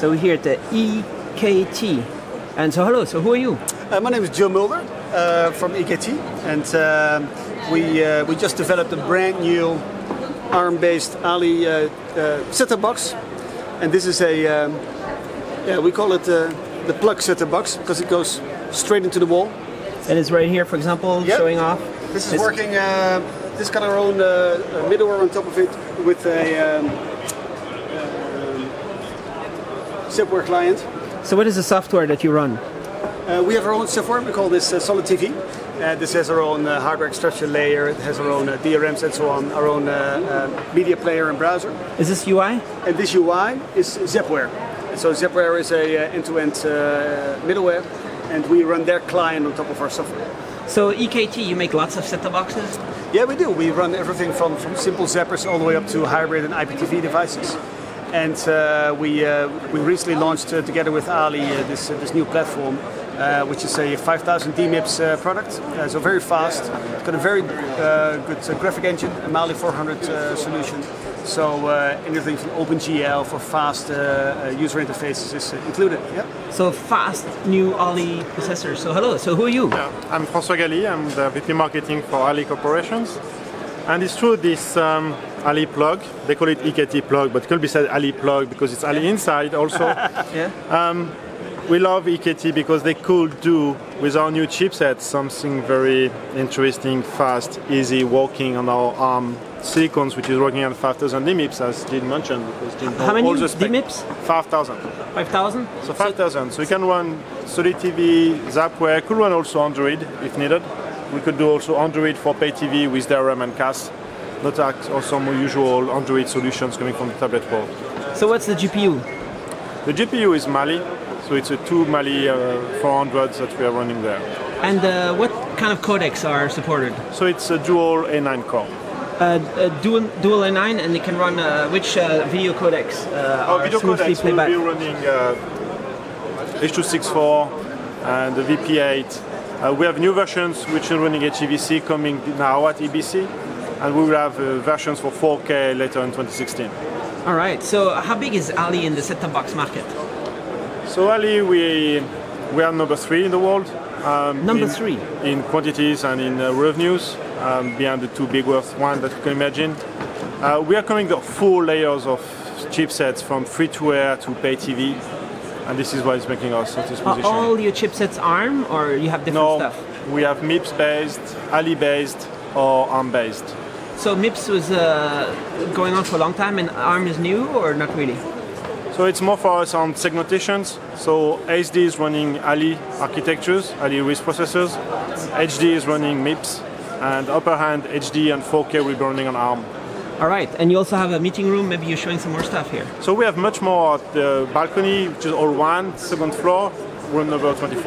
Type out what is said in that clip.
So we're here at the EKT. And so hello, so who are you? Uh, my name is Joe Mulder uh, from EKT, and um we uh, we just developed a brand new ARM-based Ali uh, uh, set-top box, and this is a um, yeah we call it uh, the plug set-top box because it goes straight into the wall. And it's right here, for example, Yep. showing off. This is This- working. Uh, this got our own uh, uh, middleware on top of it with a um, Zappware client. So what is the software that you run? Uh, we have our own software. We call this uh, Solid TV. Uh, this has our own uh, hardware abstraction layer. It has our own uh, DRMs and so on. Our own uh, media player and browser. Is this UI? And this UI is Zappware. So Zappware is a uh, end-to-end uh, middleware, and we run their client on top of our software. So EKT, you make lots of set-top boxes? Yeah, we do. We run everything from, from simple zappers all the way up to hybrid and IPTV devices. And uh, we, uh, we recently launched uh, together with Ali uh, this, uh, this new platform, uh, which is a 5000 DMIPS uh, product. Uh, so very fast. It's got a very uh, good uh, graphic engine, a Mali 400 uh, solution. So uh, anything from OpenGL for fast user interfaces is uh, included. Yeah. So fast new Ali processors. So hello, so who are you? I'm François Galli, I'm the VP Marketing for Ali Corporations. And it's true, this um, Ali plug, they call it EKT plug, but it could be said Ali plug because it's Ali inside also. Yeah. we love EKT because they could do with our new chipset something very interesting, fast, easy, working on our ARM silicons, which is working on 5000 DMIPS, as Jin mentioned. Because How many all the DMIPS? 5000. 5000? So 5000. So you can run Solid TV, Zappware, could run also Android if needed. We could do also Android for pay TV with DRM and CAS. Not act- or some usual Android solutions coming from the tablet world. So what's the GPU? The GPU is Mali, so it's a two Mali uh, 400s that we are running there. And uh, what kind of codecs are supported? So it's a dual A9 core. Uh, uh, dual, dual A9 and it can run uh, which uh, video codecs uh, are video smoothly codecs will be running uh, H264 and the VP8. Uh, we have new versions which are running at HEVC coming now at EBC, and we will have uh, versions for 4K later in 2016. All right. So how big is Ali in the set-top box market? So Ali, we we are number three in the world. Um, Number in- three? in quantities and in uh, revenues, um, behind the two big worth one that you can imagine. Uh, we are coming the full layers of chipsets from free to air to pay TV, and this is what is making us at this Are position. all your chipsets ARM or you have different no, stuff? we have MIPS based, Ali based, or ARM based. So MIPS was uh, going on for a long time and ARM is new or not really? So it's more for us on segmentations. So ASD is running Ali architectures, Ali RISC processors. HD is running MIPS, and upper hand HD and 4K will be running on ARM. All right. And you also have a meeting room. Maybe you're showing some more stuff here. So we have much more the balcony, which is all one, second floor, room number 24.